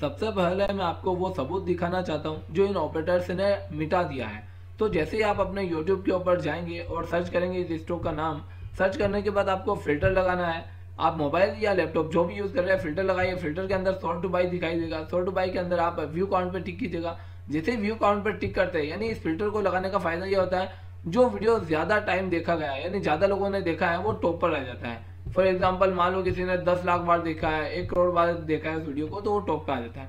सबसे पहले मैं आपको वो सबूत दिखाना चाहता हूँ, जो इन ऑपरेटर्स ने मिटा दिया है। तो जैसे ही आप अपने यूट्यूब के ऊपर जाएँगे और सर्च करेंगे इस स्टोक का नाम, सर्च करने के बाद आपको फ़िल्टर लगाना है। आप मोबाइल या लैपटॉप जो भी यूज़ कर रहे हैं, फ़िल्टर लगाइए। फ़िल्टर के अंदर सॉर्ट टू बाई दिखाई देगा। सॉर्ट टू बाई के अंदर आप व्यू काउंट पर टिक कीजिएगा। जैसे व्यू काउंट पर टिक करते हैं, यानी इस फ़िल्टर को लगाने का फ़ायदा ये होता है, जो वीडियो ज़्यादा टाइम देखा गया है, यानी ज़्यादा लोगों ने देखा है, वो टॉप पर रह जाता है। फॉर एग्ज़ाम्पल मान लो किसी ने दस लाख बार देखा है, एक करोड़ बार देखा है वीडियो को तो वो टॉप पे आ जाता है।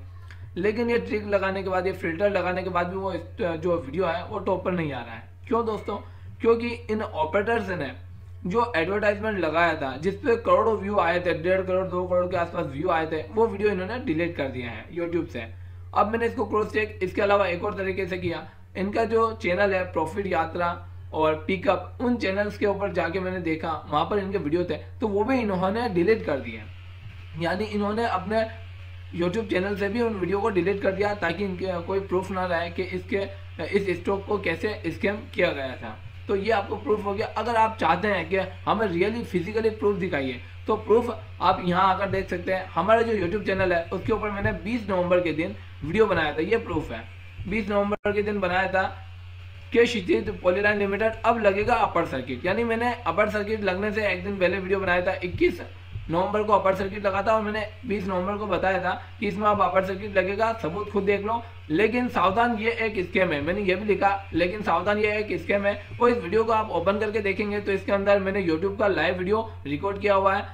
लेकिन ये ट्रिक लगाने के बाद, ये फ़िल्टर लगाने के बाद भी वो जो वीडियो है, वो टॉप पर नहीं आ रहा है। क्यों दोस्तों? क्योंकि इन ऑपरेटर्स ने जो एडवर्टाइजमेंट लगाया था जिसपे करोड़ों व्यू आए थे, डेढ़ करोड़, दो करोड़ के आसपास व्यू आए थे, वो वीडियो इन्होंने डिलीट कर दिया है यूट्यूब से। अब मैंने इसको क्रॉस चेक इसके अलावा एक और तरीके से किया। इनका जो चैनल है प्रॉफिट यात्रा और पिकअप उन चैनल्स के ऊपर जाके मैंने देखा, वहाँ पर इनके वीडियो थे तो वो भी इन्होंने डिलीट कर दिए। यानी इन्होंने अपने यूट्यूब चैनल से भी उन वीडियो को डिलीट कर दिया ताकि इनके कोई प्रूफ ना रहे कि इसके, इस स्टॉक को कैसे स्कैम किया गया था। तो ये आपको प्रूफ हो गया। अगर आप चाहते हैं कि हमें रियली फिजिकली प्रूफ दिखाइए तो प्रूफ आप यहाँ आकर देख सकते हैं। हमारा जो यूट्यूब चैनल है, उसके ऊपर मैंने 20 नवंबर के दिन वीडियो बनाया था। ये प्रूफ है। 20 नवंबर के दिन बनाया था। के क्षितिज पोलीलाइन लिमिटेड अब लगेगा अपर सर्किट यानी मैंने अपर सर्किट लगने से एक दिन पहले वीडियो बनाया था 21 नवंबर को अपर सर्किट लगा था और मैंने 20 नवंबर को बताया था कि इसमें अब अपर सर्किट लगेगा, सबूत खुद देख लो। लेकिन सावधान ये एक स्कैम है मैंने ये भी लिखा, लेकिन सावधान ये एक स्कैम है और इस वीडियो को आप ओपन करके देखेंगे तो इसके अंदर मैंने यूट्यूब का लाइव वीडियो रिकॉर्ड किया हुआ है।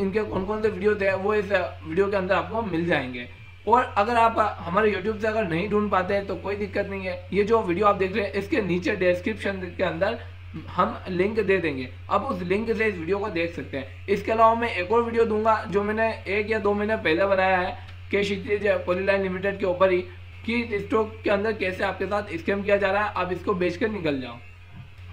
इनके कौन कौन से वीडियो थे वो इस वीडियो के अंदर आपको मिल जाएँगे। और अगर आप, हमारे YouTube से अगर नहीं ढूंढ पाते हैं तो कोई दिक्कत नहीं है। ये जो वीडियो आप देख रहे हैं, इसके नीचे डिस्क्रिप्शन के अंदर हम लिंक दे देंगे। अब उस लिंक से इस वीडियो को देख सकते हैं। इसके अलावा मैं एक और वीडियो दूँगा, जो मैंने एक या दो महीने पहले बनाया है, के क्षितिज पोलीलाइन लिमिटेड के ऊपर ही, कि स्टॉक के अंदर कैसे आपके साथ स्कैम किया जा रहा है, आप इसको बेचकर निकल जाओ।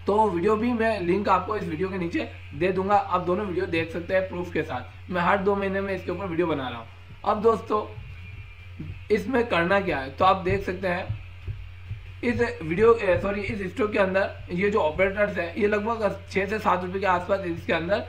तो वीडियो भी मैं लिंक आपको इस वीडियो के नीचे दे दूँगा। आप दोनों वीडियो देख सकते हैं प्रूफ के साथ। मैं हर दो महीने में इसके ऊपर वीडियो बना रहा हूँ। अब दोस्तों इसमें करना क्या है? तो आप देख सकते हैं, इस वीडियो सॉरी इस स्टोक के अंदर ये जो ऑपरेटर्स है, ये लगभग छः से सात रुपये के आसपास इसके अंदर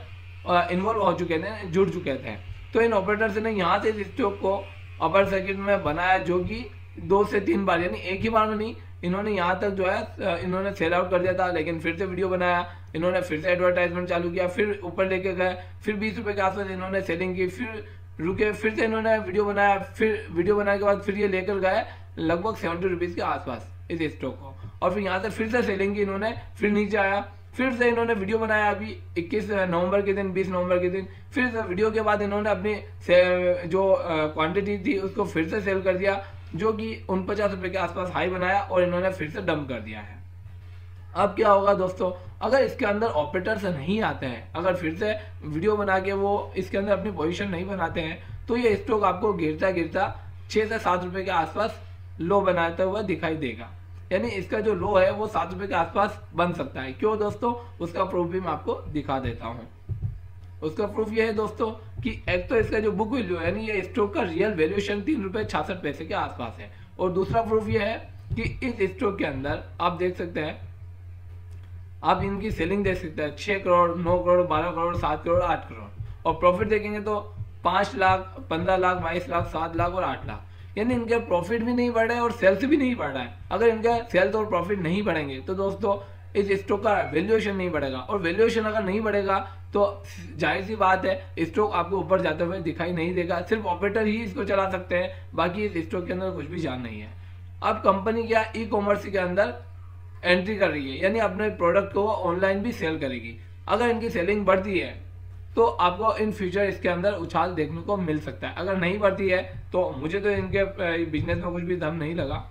इन्वॉल्व हो चुके थे जुड़ चुके थे। तो इन ऑपरेटर्स ने यहाँ से इस स्टोक को अपर सर्किट में बनाया, जो कि दो से तीन बार, यानी एक ही बार में नहीं, इन्होंने यहाँ तक जो है इन्होंने सेल आउट कर दिया था, लेकिन फिर से वीडियो बनाया, इन्होंने फिर से एडवर्टाइजमेंट चालू किया, फिर ऊपर लेके गए, फिर बीस रुपए के आसपास इन्होंने सेलिंग की, फिर रुके, फिर से इन्होंने वीडियो बनाया, फिर वीडियो बनाने के बाद फिर ये लेकर गए, लगभग सेवेंटी रुपीज़ के आसपास इस स्टॉक को। और फिर यहाँ से फिर से सेलिंग की इन्होंने, फिर नीचे आया, फिर से इन्होंने वीडियो बनाया अभी 21 नवंबर के दिन 20 नवंबर के दिन। फिर से वीडियो के बाद इन्होंने अपनी जो क्वांटिटी थी उसको फिर से सेल कर दिया, जो कि उन पचास रुपए के आसपास हाई बनाया और इन्होंने फिर से डंप कर दिया है। अब क्या होगा दोस्तों? अगर इसके अंदर ऑपरेटर्स नहीं आते हैं, अगर फिर से वीडियो बना के वो इसके अंदर अपनी पोजीशन नहीं बनाते हैं तो ये स्टॉक आपको गिरता गिरता छः से सात रुपए के आसपास लो बनाता हुआ दिखाई देगा। यानी इसका जो लो है, वो सात रुपए के आसपास बन सकता है। क्यों दोस्तों? उसका प्रूफ भी मैं आपको दिखा देता हूँ। उसका प्रूफ ये है दोस्तों कि एक तो इसका जो बुक वैल्यू यानी ये स्टॉक का रियल वैल्यूएशन तीन रुपए छियासठ पैसे के आसपास है। और दूसरा प्रूफ ये है कि इस स्टॉक के अंदर आप देख सकते हैं आप इनकी सेलिंग देख सकते हैं, छह करोड़, नौ करोड़, बारह करोड़, सात करोड़, आठ करोड़। और प्रॉफिट देखेंगे तो पाँच लाख, पंद्रह लाख, बाईस लाख, सात लाख और आठ लाख। यानी इनके प्रॉफिट भी नहीं बढ़ रहे और सेल्स भी नहीं बढ़ रहा है। अगर इनका सेल्स और प्रॉफिट नहीं बढ़ेंगे तो दोस्तों, इस स्टॉक का वैल्यूएशन नहीं बढ़ेगा। और वैल्यूएशन अगर नहीं बढ़ेगा तो ज़ाहिर सी बात है स्टॉक आपको ऊपर जाते हुए दिखाई नहीं देगा। सिर्फ़ ऑपरेटर ही इसको चला सकते हैं, बाकी इस स्टॉक के अंदर कुछ भी जान नहीं है। अब कंपनी क्या ई कॉमर्स के अंदर एंट्री कर रही है, यानी अपने प्रोडक्ट को ऑनलाइन भी सेल करेगी। अगर इनकी सेलिंग बढ़ती है तो आपको इन फ्यूचर इसके अंदर उछाल देखने को मिल सकता है। अगर नहीं बढ़ती है तो मुझे तो इनके बिज़नेस में कुछ भी दम नहीं लगा।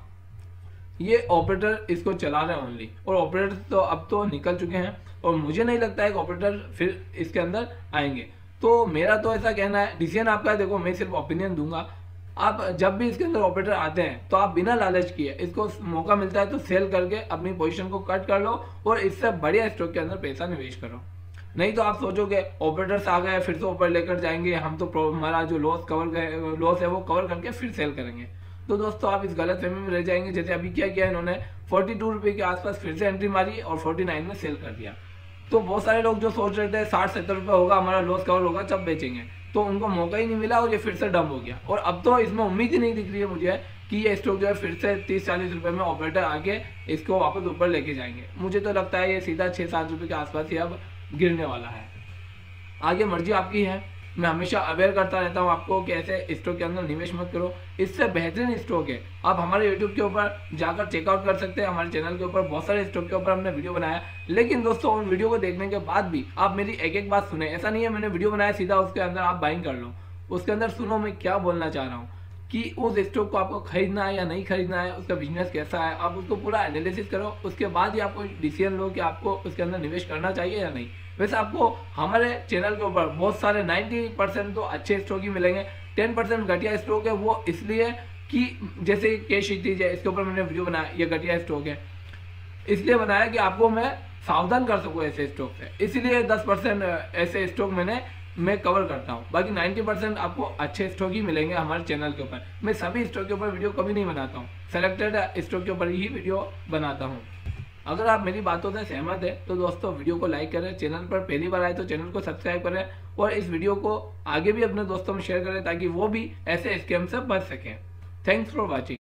ये ऑपरेटर इसको चला रहे हैं ओनली और ऑपरेटर तो अब तो निकल चुके हैं, और मुझे नहीं लगता है कि ऑपरेटर फिर इसके अंदर आएँगे। तो मेरा तो ऐसा कहना है डिसीज़न आपका है, देखो, मैं सिर्फ़ ओपिनियन दूँगा। आप जब भी इसके अंदर ऑपरेटर आते हैं तो आप बिना लालच किए इसको मौका मिलता है तो सेल करके अपनी पोजीशन को कट कर लो और इससे बढ़िया स्टॉक के अंदर पैसा निवेश करो। नहीं तो आप सोचोगे ऑपरेटर्स आ गए, फिर से ऊपर लेकर जाएँगे, हम तो हमारा जो लॉस कवर लॉस है वो कवर करके फिर सेल करेंगे। तो दोस्तों, आप इस गलत फहमी में रह जाएँगे, जैसे अभी क्या किया इन्होंने फोर्टी टू रुपये के आसपास फिर से एंट्री मारी और फोर्टी नाइन में सेल कर दिया। तो बहुत सारे लोग जो सोच रहे थे, साठ सत्तर रुपये होगा, हमारा लॉस कवर होगा जब बेचेंगे। तो उनको मौका ही नहीं मिला और ये फिर से डम हो गया। और अब तो इसमें उम्मीद ही नहीं दिख रही है मुझे कि ये स्टॉक जो है फिर से तीस चालीस रुपये में ऑपरेटर आके इसको वापस ऊपर लेके जाएँगे। मुझे तो लगता है ये सीधा छः सात रुपये के आसपास ही अब गिरने वाला है। आगे मर्ज़ी आपकी है। मैं हमेशा अवेयर करता रहता हूँ आपको कि ऐसे स्टॉक के अंदर निवेश मत करो। इससे बेहतरीन स्टॉक है। आप हमारे यूट्यूब के ऊपर जाकर चेकआउट कर सकते हैं। हमारे चैनल के ऊपर बहुत सारे स्टॉक के ऊपर हमने वीडियो बनाया। लेकिन दोस्तों, उन वीडियो को देखने के बाद भी आप मेरी एक एक बात सुने। ऐसा नहीं है मैंने वीडियो बनाया सीधा उसके अंदर आप बाइंग कर लो। उसके अंदर सुनो मैं क्या बोलना चाह रहा हूँ। कि उस स्टॉक को आपको खरीदना है या नहीं खरीदना है, उसका बिज़नेस कैसा है, आप उसको पूरा एनालिसिस करो, उसके बाद ही आपको डिसीज़न लो कि आपको उसके अंदर निवेश करना चाहिए या नहीं। वैसे आपको हमारे चैनल के ऊपर बहुत सारे 90 परसेंट तो अच्छे स्टॉक ही मिलेंगे 10 परसेंट घटिया स्टॉक है, वो इसलिए कि जैसे केश क्षितिज है, इसके ऊपर मैंने वीडियो बनाया, ये घटिया स्टॉक है। इसलिए बनाया कि आपको मैं सावधान कर सकूँ ऐसे स्टॉक से। इसलिए 10 परसेंट ऐसे स्टॉक मैंने मैं कवर करता हूँ। बाकी 90 परसेंट आपको अच्छे स्टॉक ही मिलेंगे हमारे चैनल के ऊपर। मैं सभी स्टॉक के ऊपर वीडियो कभी नहीं बनाता हूँ। सेलेक्टेड स्टॉक के ऊपर ही वीडियो बनाता हूँ। अगर आप मेरी बातों से सहमत है तो दोस्तों वीडियो को लाइक करें चैनल पर पहली बार आए तो चैनल को सब्सक्राइब करें और इस वीडियो को आगे भी अपने दोस्तों में शेयर करें ताकि वो भी ऐसे स्कैम से बच सकें। Thanks for watching